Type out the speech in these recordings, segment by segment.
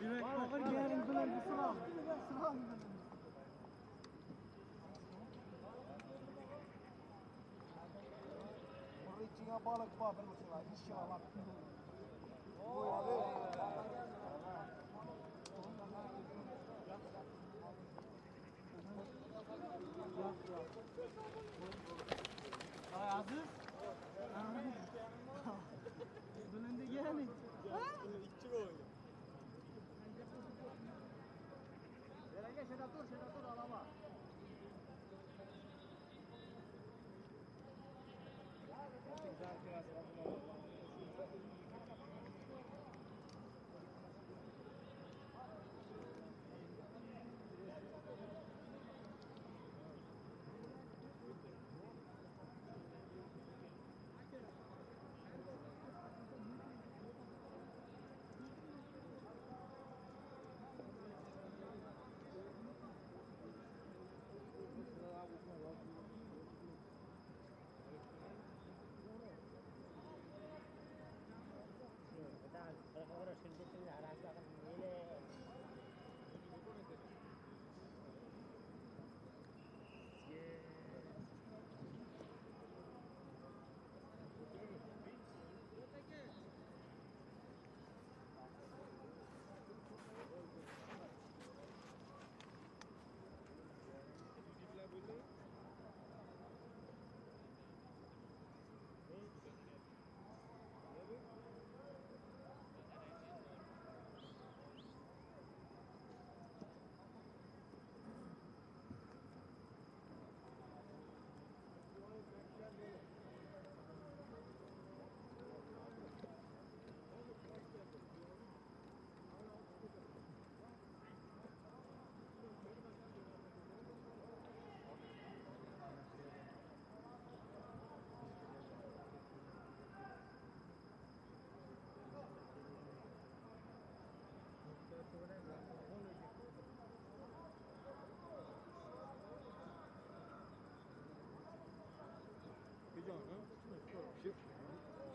Bakır gelin bilen bir sınav. Buraya içine balık var benim mesela inşallah. Bu yani. Ay Aziz. Bilen de gelin. 现在都，现在做到老板。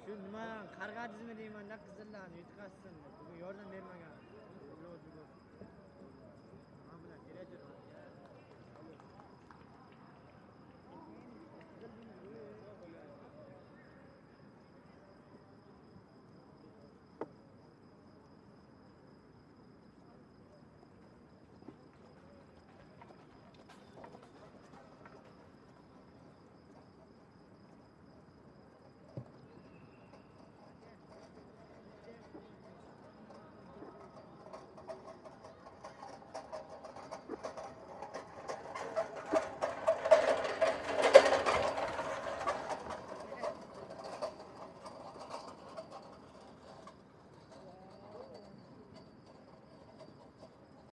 Shu nima qarg'adizmi deyman qizillarni yutqazsin. Bugun yordam bermagan.